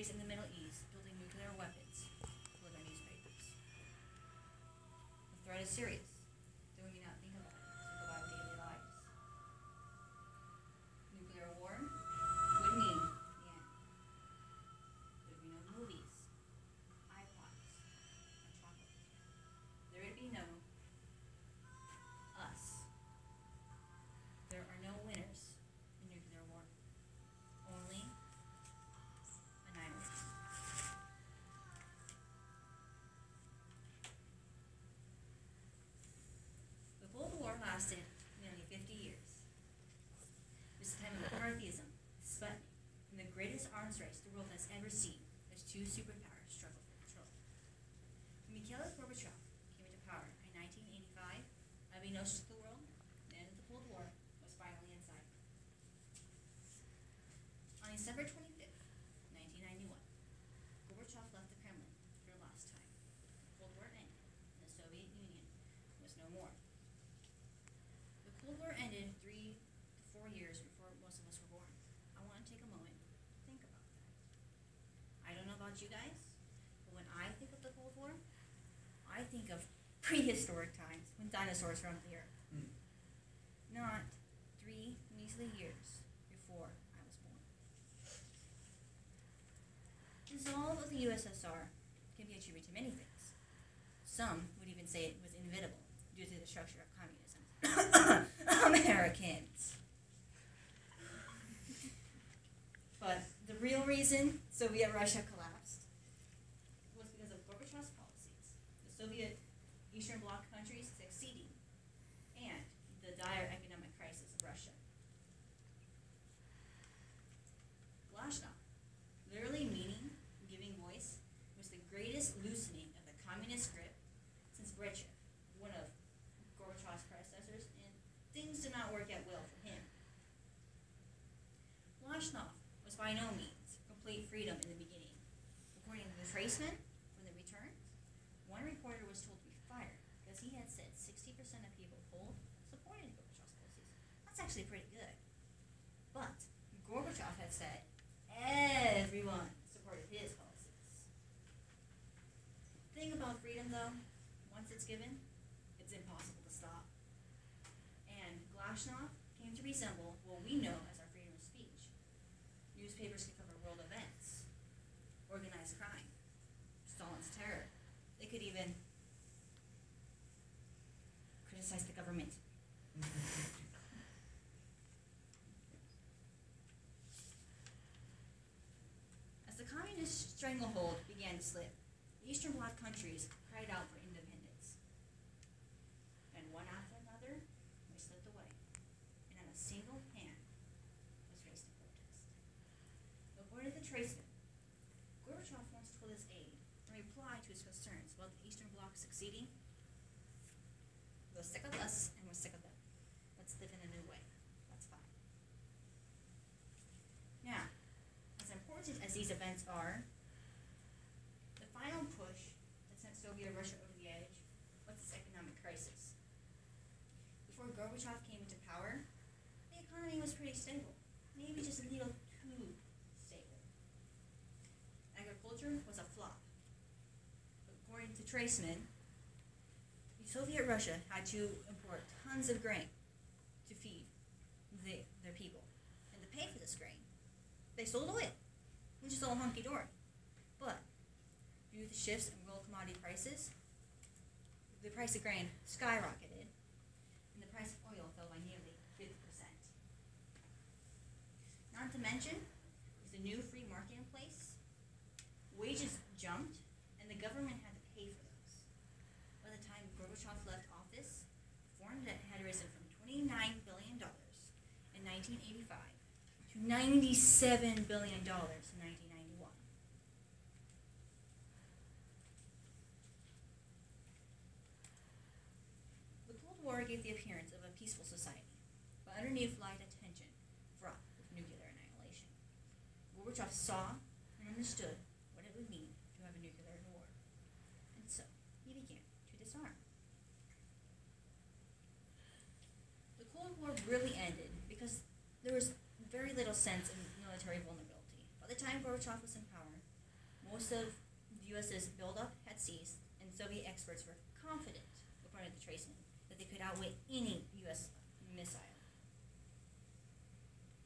countries in the Middle East building nuclear weapons their newspapers. The threat is serious, greatest arms race the world has ever seen as two superpowers struggled for control. When Mikhail Gorbachev came into power in 1985, unbeknownst to the world, the end of the Cold War was finally in sight. On December 25th, 1991, Gorbachev left the Kremlin for the last time. The Cold War ended, and the Soviet Union was no more. The Cold War ended three to four years before most of us were born. I want to take a moment to think about that. You guys, but when I think of the Cold War, I think of prehistoric times when dinosaurs roamed the earth. Hmm. Not three measly years before I was born. The dissolve of the USSR can be attributed to many things. Some would even say it was inevitable due to the structure of communism. Americans. But the real reason Soviet Russia collapsed was because of Gorbachev's policies, the Soviet Eastern Bloc countries succeeding, and the dire economic crisis of Russia. Glasnost, literally meaning giving voice, was the greatest loosening of the communist grip since Brezhnev, one of Gorbachev's predecessors, and things did not work out well for him. Glasnost was by no means complete freedom in the beginning. According to the from the returns, one reporter was told to be he had said 60% of people polled supported Gorbachev's policies. That's actually pretty good. But Gorbachev had said everyone supported his policies. Thing about freedom, though, once it's given, it's impossible to stop. And Glasnost came to resemble what we know as our freedom of speech. Newspapers could cover world events, organized crime, Stalin's terror. They could even criticize the government. As the communist stranglehold began to slip, the Eastern Bloc countries cried out for independence. And one after another, they slipped away, and not a single hand was raised to protest. According to the Treisman, Gorbachev once told his aide, in reply to his concerns about the Eastern Bloc succeeding, we're sick of us and we're sick of them. Let's live in a new way. That's fine. Now, as important as these events are, the final push that sent Soviet Russia over the edge was its economic crisis. Before Gorbachev came into power, the economy was pretty stable, maybe just a little too stable. Agriculture was a flop. According to Treisman, Soviet Russia had to import tons of grain to feed the, their people. And to pay for this grain, they sold oil, which is all hunky dory. But due to the shifts in world commodity prices, the price of grain skyrocketed, and the price of oil fell by nearly 50%. Not mention, with the new free market in place, wages jumped, and the government had to pay for those. By the time Gorbachev left office, foreign debt had risen from $29 billion in 1985 to $97 billion in 1991. The Cold War gave the appearance of a peaceful society, but underneath lied a tension fraught with nuclear annihilation. Gorbachev saw and understood what it would mean to have a nuclear war, and so he began to disarm. The Cold War really ended because there was very little sense of military vulnerability. By the time Gorbachev was in power, most of the US's buildup had ceased, and Soviet experts were confident, according to the Treisman, that they could outwit any US missile.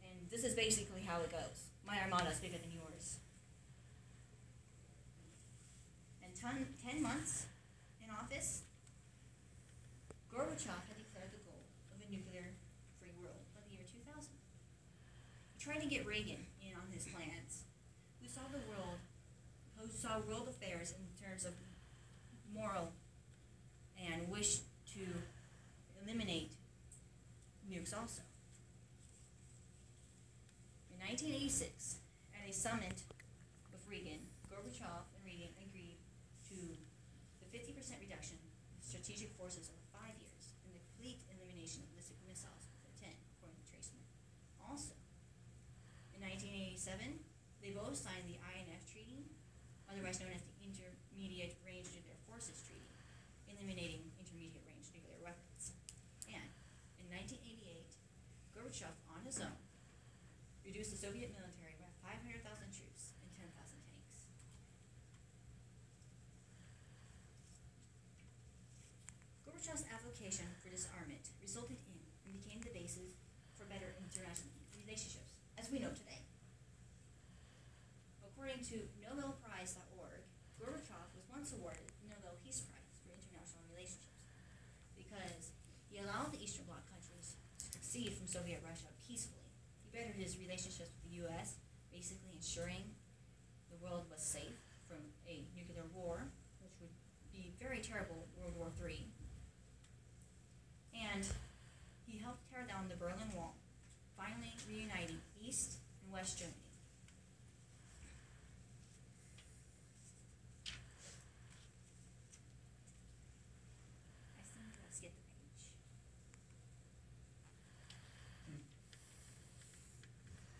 And this is basically how it goes. My armada is bigger than yours. And ten, ten months in office, Gorbachev had declared the goal of a nuclear free world by the year 2000. He tried to get Reagan in on his plans, who saw the world, who saw world affairs in terms of moral and wished to eliminate nukes also. In 1986, at a summit with Reagan, Gorbachev and Reagan agreed to the 50% reduction of strategic forces over five years and the complete elimination of ballistic missiles within 10, according to Treisman. Also, in 1987, they both signed the INF Treaty, otherwise known as the Intermediate Range Nuclear Forces Treaty, eliminating intermediate range nuclear weapons. And in 1988, Gorbachev, reduced the Soviet military by 500,000 troops and 10,000 tanks. Gorbachev's application for disarmament resulted in and became the basis for better international relationships, as we know today. According to NobelPrize.org, Gorbachev was once awarded the Nobel Peace Prize for international relationships because he allowed the Eastern Bloc countries to secede from Soviet Russia peacefully. His relationships with the U.S., basically ensuring the world was safe from a nuclear war, which would be very terrible, World War III. And he helped tear down the Berlin Wall, finally reuniting East and West Germany. I seem to have skipped a page.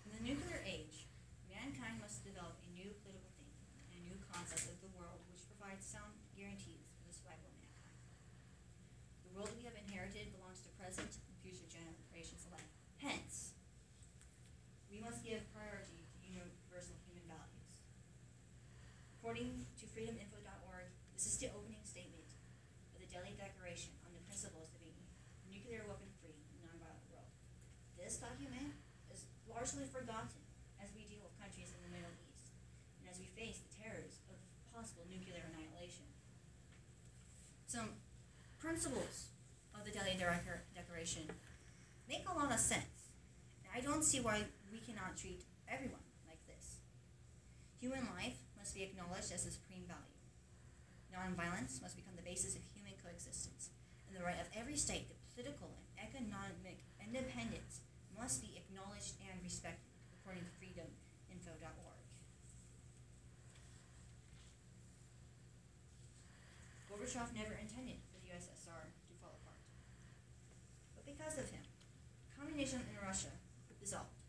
In the nuclear age, mankind must develop a new political thinking and a new concept of the world which provides sound guarantees for the survival of mankind. The world we have inherited belongs to present and future generations alike. Hence, we must give priority to universal human values. According to freedominfo.org, this is the opening statement of the Delhi Declaration on the principles of a nuclear weapon-free nonviolent world. This document is largely forgotten as we deal with countries in the Middle East and as we face the terrors of possible nuclear annihilation. Some principles of the Delhi Declaration make a lot of sense. I don't see why we cannot treat everyone like this. Human life must be acknowledged as a supreme value. Nonviolence must become the basis of human coexistence, and the right of every state to political and economic independence must be acknowledged and respected, according to freedominfo.org. Gorbachev never intended for the USSR to fall apart. But because of him, in Russia. Dissolved, nuclear